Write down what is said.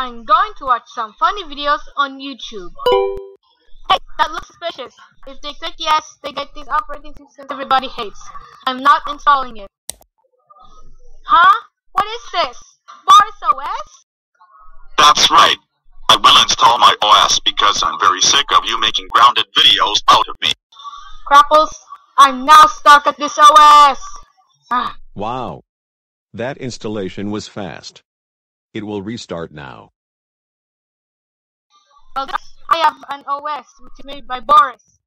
I'm going to watch some funny videos on YouTube. Hey, that looks suspicious. If they click yes, they get this operating system everybody hates. I'm not installing it. Huh? What is this? Boris OS? That's right. I will install my OS because I'm very sick of you making grounded videos out of me. Crapples, I'm now stuck at this OS. Ah, Wow. That installation was fast. It will restart now. well, I have an OS which is made by Boris.